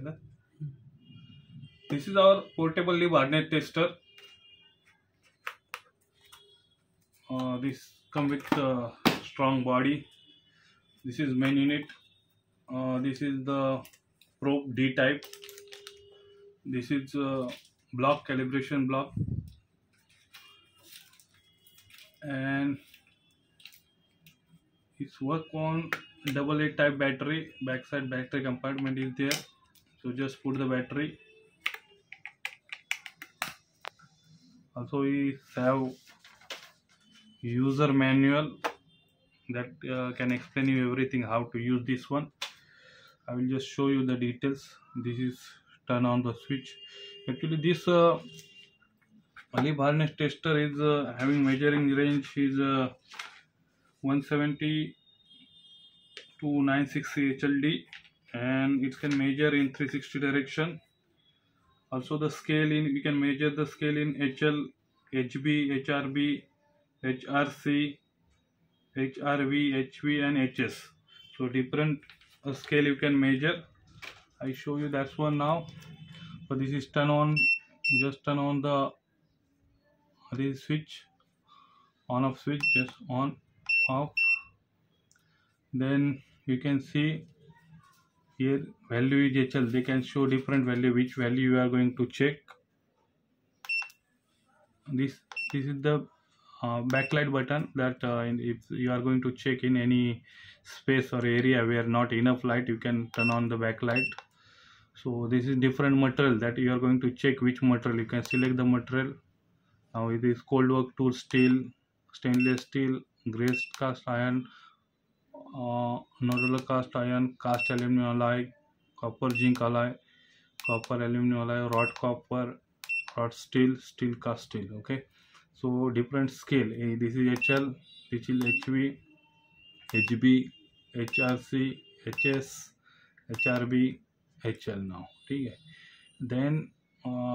है ना? This is our portable Leeb hardness tester this come with strong body this is main unit this is the probe D type this is block calibration block and it's work on double A type battery back side battery compartment is there so just put the battery. Also we have user manual that uh, can explain you everything how to use this one. I will just show you the details. This is turn on the switch. Actually this uh, Leeb hardness tester is uh, having measuring range is uh, 170 to 960 HLD and it can measure in 360 direction. Also the scale in we can measure the scale in HL HB HRB HRC HRV HV and HS so different uh, scale you can measure. I show you that's one now. So this is turn on just turn on the this switch on off switch just on off. Then you can see here value is HL they can show different value which value you are going to check. This this is the uh, backlight button that uh, if you are going to check in any space or area where not enough light you can turn on the backlight. So this is different material that you are going to check which material. You can select the material. Now it is cold work tool steel stainless steel glazed cast iron nodular cast iron cast aluminium alloy copper zinc alloy copper aluminium alloy rod copper, rod steel steel cast steel okay so different scale this is H L this is H V H B H R C H S H R B H L now ठीक है? Then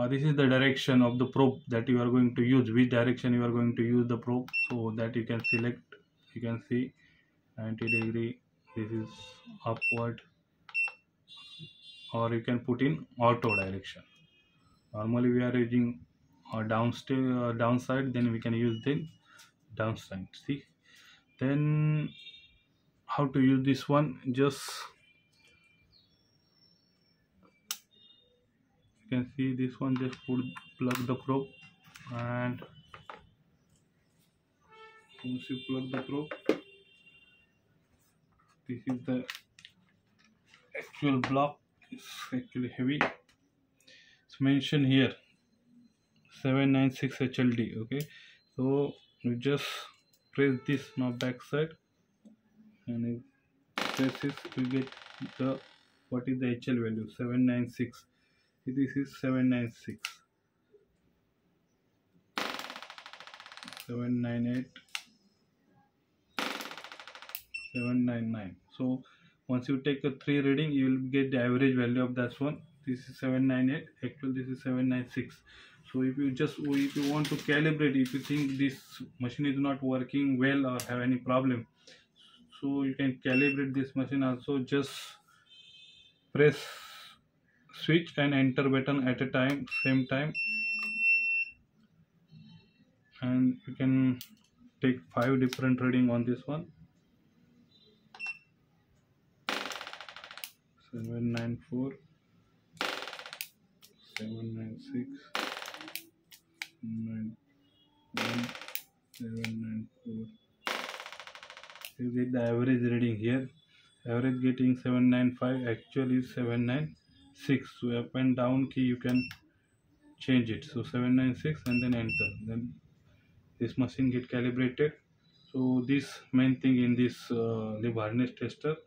this is the direction of the probe that you are going to use which direction you are going to use the probe so that you can select you can see ninety degree this is upward or you can put in auto direction. Normally we are using uh, downstairs uh, downside then we can use the downside see? Then how to use this one? Just you can see this one just put plug the probe and once you plug the probe this is the actual block. It's actually heavy. It's mentioned here. 796 HLD okay? So you just press this now back side. And press this you get the what is the HL value? 796 this is 796 798 799 so once you take a three reading you will get the average value of that one. This is 798 actual this is 796 so if you just oh, if you want to calibrate if you think this machine is not working well or have any problem so you can calibrate this machine also. Just press switch and enter button at a time same time. And you can take five different reading on this one 794 796 91 794 you get the average reading here? Average getting 795 actually is 796 so up and down key you can change it. So 796 and then enter. Then this machine get calibrated. So this main thing in this uh, Leeb hardness tester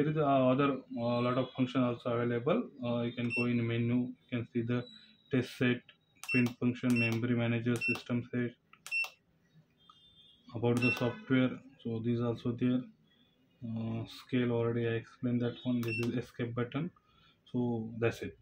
there is uh, other uh, lot of function also available. Uh, you can go in menu you can see the test set print function memory manager system set about the software. So these also there. Uh, scale already i explained that one. This is escape button. So that's it